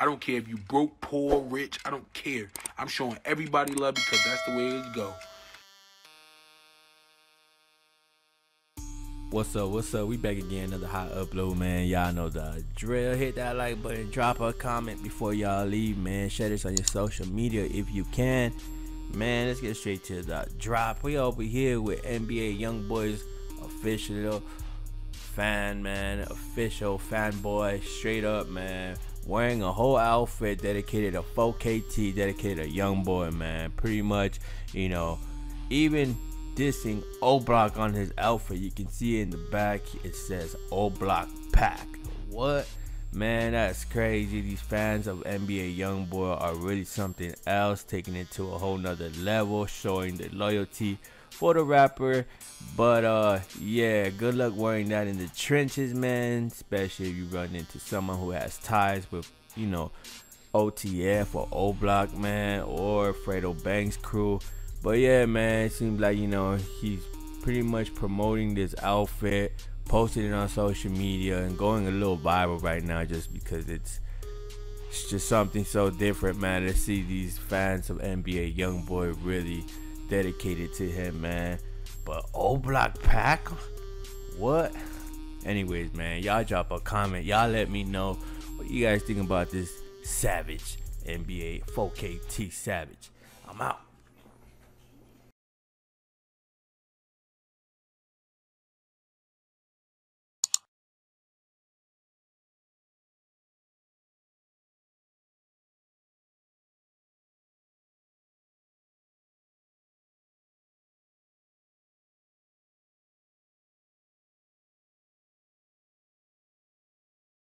I don't care if you broke, poor, rich. I don't care. I'm showing everybody love because that's the way it go. What's up? What's up? We back again, another hot upload, man. Y'all know the drill. Hit that like button, drop a comment before y'all leave, man. Share this on your social media if you can. Man, let's get straight to the drop. We over here with NBA Young Boys official fan, man. Official fanboy, straight up, man. Wearing a whole outfit dedicated to 4KT, dedicated to Young Boy, man. Pretty much, you know, even dissing O Block on his outfit. You can see in the back it says O Block Pack. What? Man, that's crazy. These fans of NBA Youngboy are really something else, taking it to a whole nother level, showing the loyalty for the rapper. But uh yeah, good luck wearing that in the trenches, man. Especially if you run into someone who has ties with, you know, OTF or O Block, man, or Fredo Bang's crew. But yeah, man, it seems like you know he's pretty much promoting this outfit, posting it on social media, and going a little viral right now just because it's it's just something so different, man. To see these fans of NBA YoungBoy really dedicated to him, man. But O Block Pack, what? Anyways, man, y'all drop a comment. Y'all let me know what you guys think about this Savage NBA 4KT Savage. I'm out.